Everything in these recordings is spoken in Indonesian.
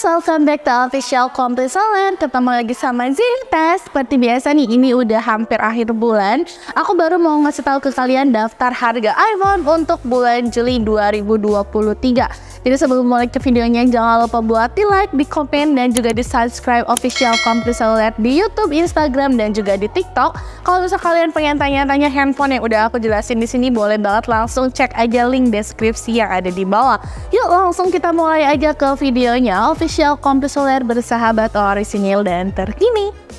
welcome back to official Solar Ketemu lagi sama Zinta. Seperti biasa nih, ini udah hampir akhir bulan. Aku baru mau ngasih tahu ke kalian daftar harga iPhone untuk bulan Juli 2023 jadi sebelum mulai ke videonya jangan lupa buat di like, di komen, dan juga di subscribe official Solar di YouTube, Instagram, dan juga di TikTok. Kalau misalnya kalian pengen tanya-tanya handphone yang udah aku jelasin di sini, boleh banget langsung cek aja link deskripsi yang ada di bawah. Yuk langsung kita mulai aja ke videonya. Official Complete Solar bersahabat orisinil dan terkini.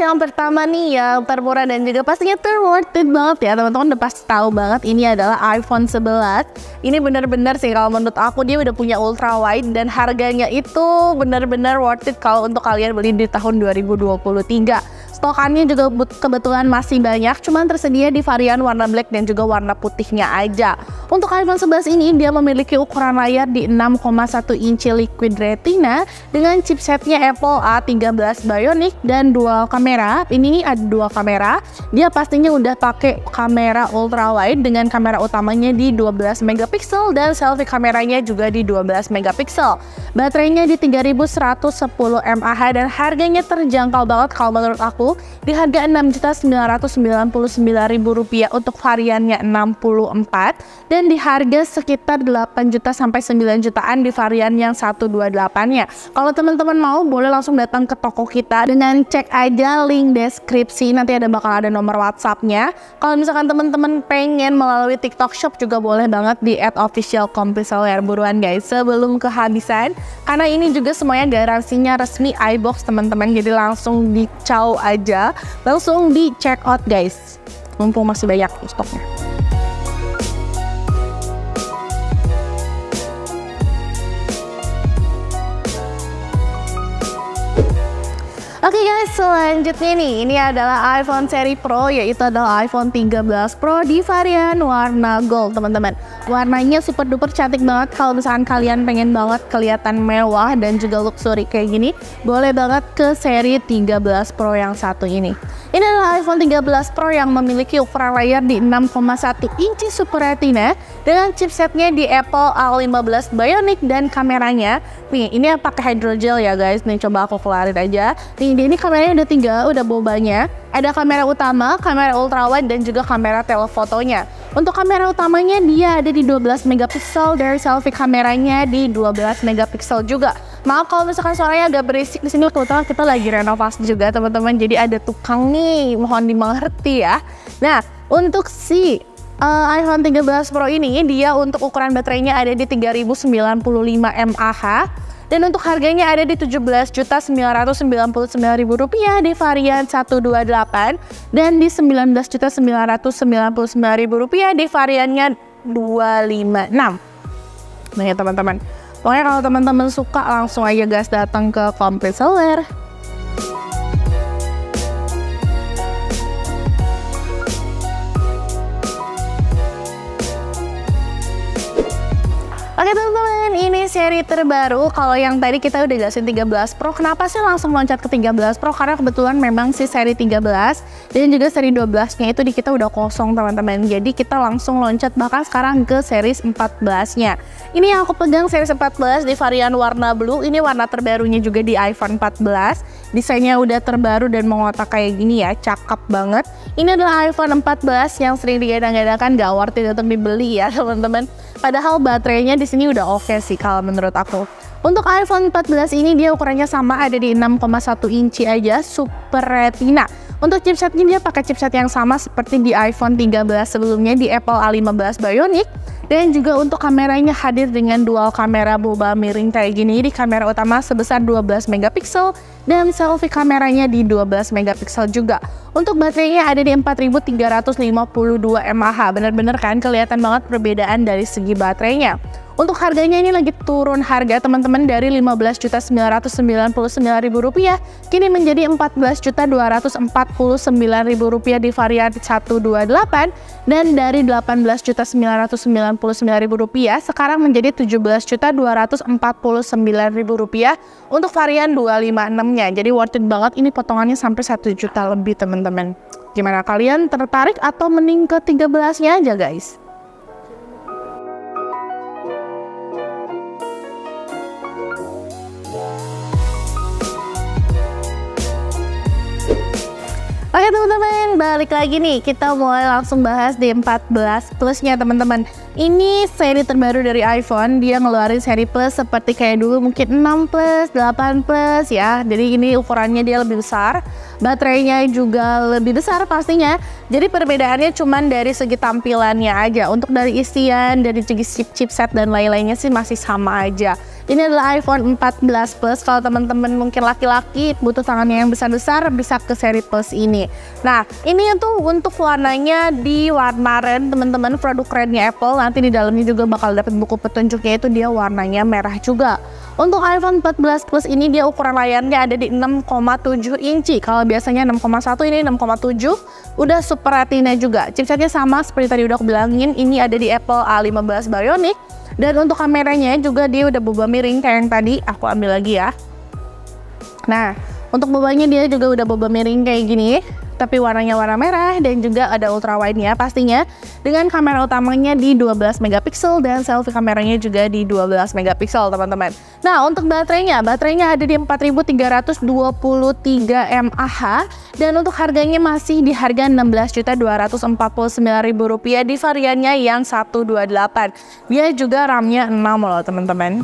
Yang pertama nih yang termurah dan juga pastinya terworth it banget ya teman-teman udah pasti tahu banget ini adalah iPhone 11 Ini bener-bener sih kalau menurut aku dia udah punya ultra wide dan harganya itu bener-bener worth it kalau untuk kalian beli di tahun 2023 Stokannya juga kebetulan masih banyak, cuman tersedia di varian warna black dan juga warna putihnya aja. Untuk iPhone 11 ini dia memiliki ukuran layar di 6,1 inci liquid retina dengan chipsetnya Apple A13 Bionic dan dual kamera. Ini ada dua kamera. Dia pastinya udah pakai kamera ultra wide dengan kamera utamanya di 12 megapiksel dan selfie kameranya juga di 12 megapiksel. Baterainya di 3110 mAh dan harganya terjangkau banget kalau menurut aku di harga Rp6.999.000 untuk variannya 64 dan di harga sekitar 8 juta sampai 9 jutaan di varian yang 128-nya. Kalau teman-teman mau boleh langsung datang ke toko kita dengan cek aja link deskripsi nanti ada bakal ada nomor WhatsApp-nya. Kalau misalkan teman-teman pengen melalui TikTok Shop juga boleh banget di @official buruan guys sebelum kehabisan karena ini juga semuanya garansinya resmi iBox teman-teman jadi langsung dicau aja aja langsung di check out guys mumpung masih banyak stoknya Oke okay guys, selanjutnya nih, ini adalah iPhone seri Pro, yaitu adalah iPhone 13 Pro di varian warna gold, teman-teman. Warnanya super duper cantik banget. Kalau misalkan kalian pengen banget kelihatan mewah dan juga luxury kayak gini, boleh banget ke seri 13 Pro yang satu ini. Ini adalah iPhone 13 Pro yang memiliki ukuran layar di 6,1 inci Super Retina dengan chipsetnya di Apple A15 Bionic dan kameranya. Nih, ini pakai hydrogel ya guys. Nih coba aku kelarin aja. Nih, ini kameranya udah tiga, udah bobanya. Ada kamera utama, kamera ultrawide dan juga kamera telefotonya. Untuk kamera utamanya dia ada di 12 megapiksel dari selfie kameranya di 12 megapiksel juga. Maaf kalau misalkan suaranya agak berisik di sini kebetulan kita lagi renovasi juga teman-teman. Jadi ada tukang nih, mohon dimengerti ya. Nah, untuk si uh, iPhone 13 Pro ini dia untuk ukuran baterainya ada di 3095 mAh dan untuk harganya ada di Rp17.999.000 di varian 128 dan di Rp19.999.000 di variannya 256. Nah ya teman-teman. Pokoknya kalau teman-teman suka langsung aja guys datang ke Complete Seller. Seri terbaru. Kalau yang tadi kita udah jelasin 13 Pro, kenapa sih langsung loncat ke 13 Pro? Karena kebetulan memang si seri 13 dan juga seri 12-nya itu di kita udah kosong teman-teman. Jadi kita langsung loncat bahkan sekarang ke seri 14-nya. Ini yang aku pegang seri 14 di varian warna blue. Ini warna terbarunya juga di iPhone 14. Desainnya udah terbaru dan mengotak kayak gini ya, cakep banget. Ini adalah iPhone 14 yang sering digadang-gadangkan gak worth it untuk dibeli ya teman-teman. Padahal baterainya di sini udah oke okay sih kalau menurut aku. Untuk iPhone 14 ini dia ukurannya sama ada di 6,1 inci aja Super Retina. Untuk chipsetnya dia pakai chipset yang sama seperti di iPhone 13 sebelumnya di Apple A15 Bionic dan juga untuk kameranya hadir dengan dual kamera boba miring kayak gini di kamera utama sebesar 12 megapiksel dan selfie kameranya di 12 megapiksel juga. Untuk baterainya ada di 4352 mAh. Bener-bener kan kelihatan banget perbedaan dari segi baterainya. Untuk harganya ini lagi turun harga teman-teman dari Rp15.999.000 kini menjadi Rp14.249.000 di varian 128 dan dari Rp18.999.000 sekarang menjadi Rp17.249.000 untuk varian 256-nya. Jadi worth it banget ini potongannya sampai 1 juta lebih teman-teman. Gimana kalian tertarik atau mending ke 13-nya aja guys? Oke teman-teman, balik lagi nih. Kita mulai langsung bahas di 14 Plusnya teman-teman. Ini seri terbaru dari iPhone. Dia ngeluarin seri Plus seperti kayak dulu mungkin 6 Plus, 8 Plus ya. Jadi ini ukurannya dia lebih besar. Baterainya juga lebih besar pastinya. Jadi perbedaannya cuma dari segi tampilannya aja. Untuk dari isian, dari segi chip chipset dan lain-lainnya sih masih sama aja. Ini adalah iPhone 14 Plus. Kalau teman-teman mungkin laki-laki butuh tangannya yang besar-besar bisa ke seri Plus ini. Nah, ini tuh untuk warnanya di warna red teman-teman produk rednya Apple. Nanti di dalamnya juga bakal dapat buku petunjuknya itu dia warnanya merah juga. Untuk iPhone 14 Plus ini dia ukuran layarnya ada di 6,7 inci. Kalau biasanya 6,1 ini 6,7. Udah Super Retina juga. Chipsetnya sama seperti tadi udah aku bilangin. Ini ada di Apple A15 Bionic dan untuk kameranya juga dia udah boba miring kayak yang tadi aku ambil lagi ya. Nah, untuk bobanya dia juga udah boba miring kayak gini tapi warnanya warna merah dan juga ada ultra wide nya pastinya dengan kamera utamanya di 12 megapiksel dan selfie kameranya juga di 12 megapiksel teman-teman. Nah untuk baterainya, baterainya ada di 4323 mAh dan untuk harganya masih di harga Rp16.249.000 di variannya yang 128. Dia juga RAM-nya 6 loh teman-teman.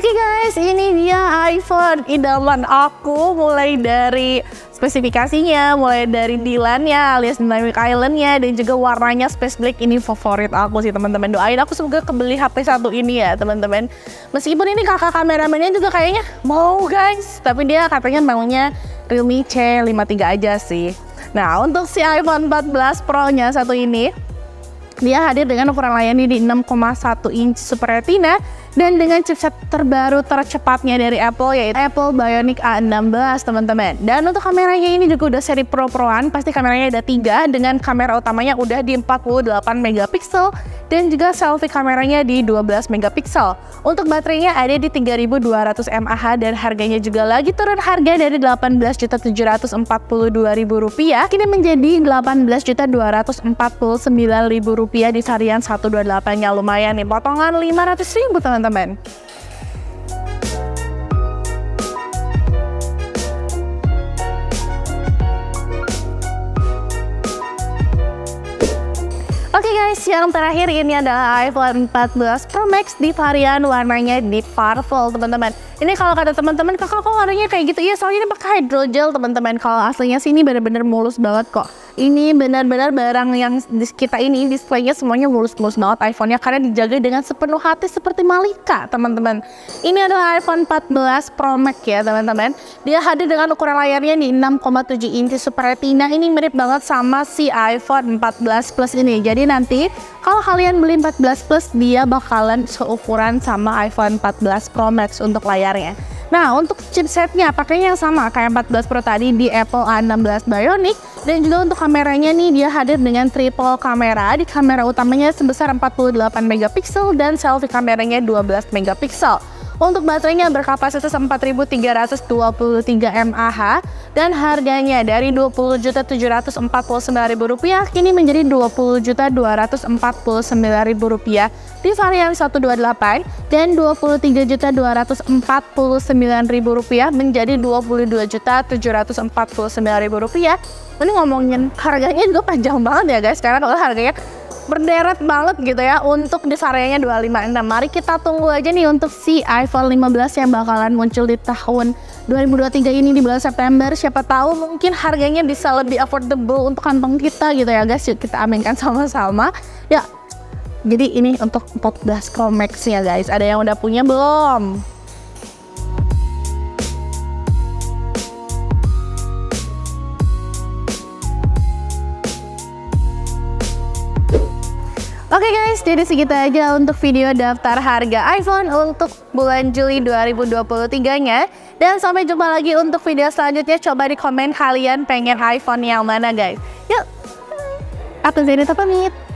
Oke okay guys, ini dia iPhone idaman aku mulai dari spesifikasinya, mulai dari Dylan-nya alias Dynamic Island-nya dan juga warnanya Space Black ini favorit aku sih teman-teman. Doain aku semoga kebeli HP satu ini ya teman-teman. Meskipun ini kakak kameramennya juga kayaknya mau guys, tapi dia katanya maunya Realme C53 aja sih. Nah, untuk si iPhone 14 Pro-nya satu ini dia hadir dengan ukuran layar ini di 6,1 inch Super Retina dan dengan chipset terbaru tercepatnya dari Apple yaitu Apple Bionic A16 teman-teman. Dan untuk kameranya ini juga udah seri Pro Proan. Pasti kameranya ada tiga dengan kamera utamanya udah di 48 megapiksel dan juga selfie kameranya di 12 megapiksel untuk baterainya ada di 3200 mAh dan harganya juga lagi turun harga dari 18.742.000 rupiah kini menjadi 18.249.000 rupiah di varian 128 nya lumayan nih potongan 500 ribu teman teman-teman. Guys, yang terakhir ini adalah iPhone 14 Pro Max di varian warnanya Deep Purple teman-teman. Ini kalau kata teman-teman, kakak kok warnanya kayak gitu? Iya, soalnya ini pakai hydrogel teman-teman. Kalau aslinya sih ini bener-bener mulus banget kok. Ini benar-benar barang yang kita ini displaynya semuanya mulus-mulus banget iPhone-nya karena dijaga dengan sepenuh hati seperti Malika teman-teman. Ini adalah iPhone 14 Pro Max ya teman-teman. Dia hadir dengan ukuran layarnya di 6,7 inci Super Retina. Ini mirip banget sama si iPhone 14 Plus ini. Jadi nanti kalau kalian beli 14 Plus dia bakalan seukuran sama iPhone 14 Pro Max untuk layarnya Nah, untuk chipsetnya pakainya yang sama kayak 14 Pro tadi di Apple A16 Bionic dan juga untuk kameranya nih dia hadir dengan triple kamera. Di kamera utamanya sebesar 48 megapiksel dan selfie kameranya 12 megapiksel. Untuk baterainya berkapasitas 4323 mAh dan harganya dari Rp20.749.000 kini menjadi Rp20.249.000 di varian 128 dan Rp23.249.000 menjadi Rp22.749.000. Ini ngomongin harganya juga panjang banget ya guys karena kalau harganya berderet banget gitu ya untuk di variannya 256. Mari kita tunggu aja nih untuk si iPhone 15 yang bakalan muncul di tahun 2023 ini di bulan September. Siapa tahu mungkin harganya bisa lebih affordable untuk kantong kita gitu ya guys. Yuk kita aminkan sama-sama. Ya, jadi ini untuk 14 Pro Max ya guys. Ada yang udah punya belum? Guys, jadi segitu aja untuk video daftar harga iPhone untuk bulan Juli 2023-nya. Dan sampai jumpa lagi untuk video selanjutnya. Coba di komen kalian pengen iPhone yang mana guys. Yuk, aku Zeni pamit.